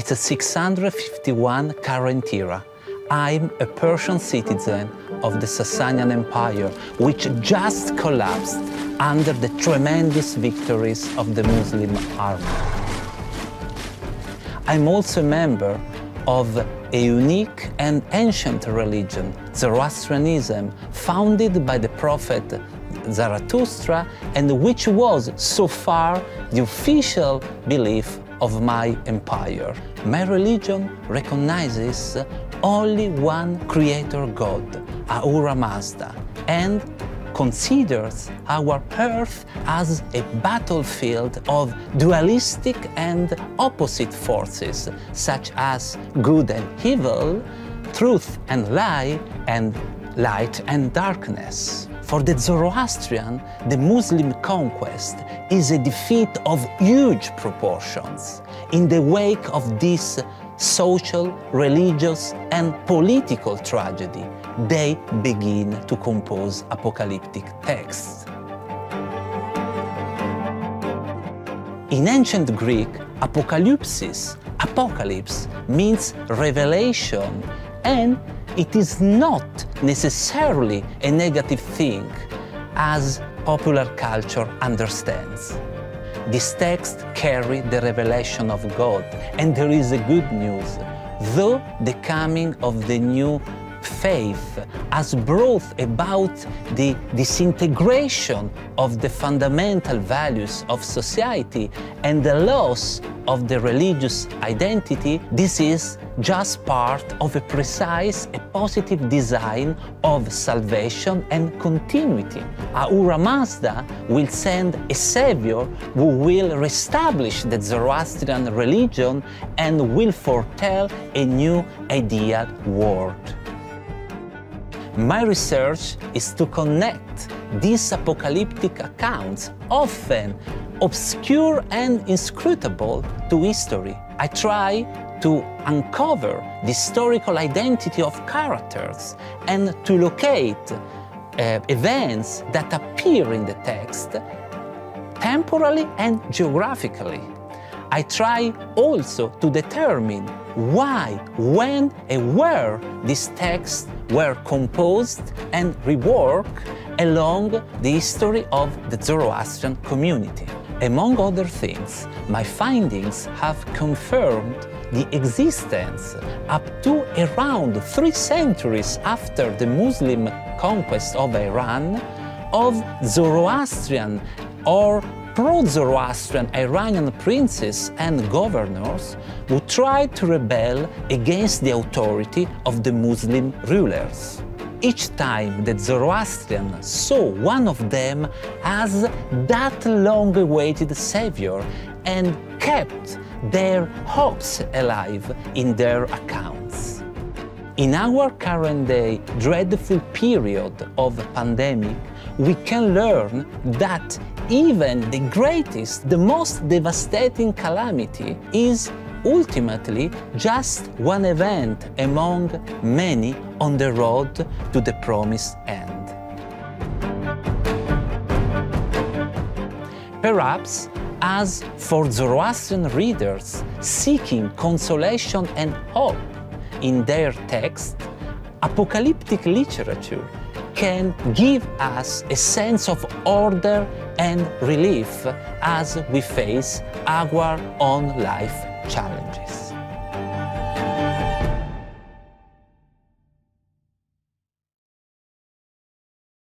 It's a 651 current era. I'm a Persian citizen of the Sasanian Empire, which just collapsed under the tremendous victories of the Muslim army. I'm also a member of a unique and ancient religion, Zoroastrianism, founded by the prophet Zarathustra and which was so far the official belief of my empire. My religion recognizes only one creator God, Ahura Mazda, and considers our earth as a battlefield of dualistic and opposite forces, such as good and evil, truth and lie, and light and darkness. For the Zoroastrian, the Muslim conquest is a defeat of huge proportions. In the wake of this social, religious, and political tragedy, they begin to compose apocalyptic texts. In ancient Greek, apocalypsis, apocalypse, means revelation, and it is not necessarily a negative thing, as popular culture understands. This text carry the revelation of God, and there is a good news. Though the coming of the new faith has brought about the disintegration of the fundamental values of society and the loss of the religious identity, this is just part of a precise, a positive design of salvation and continuity. Ahura Mazda will send a savior who will reestablish the Zoroastrian religion and will foretell a new ideal world. My research is to connect these apocalyptic accounts, often obscure and inscrutable, to history. I try to uncover the historical identity of characters and to locate uh, events that appear in the text temporally and geographically. I try also to determine why, when, and where these texts were composed and reworked along the history of the Zoroastrian community. Among other things, my findings have confirmed the existence up to around three centuries after the Muslim conquest of Iran of Zoroastrian or pro-Zoroastrian Iranian princes and governors who tried to rebel against the authority of the Muslim rulers. Each time that Zoroastrian saw one of them as that long-awaited savior and kept their hopes alive in their accounts. In our current day dreadful period of pandemic, we can learn that even the greatest, the most devastating calamity is ultimately just one event among many on the road to the promised end. Perhaps, as for Zoroastrian readers seeking consolation and hope in their text, apocalyptic literature can give us a sense of order and relief as we face our own life challenges.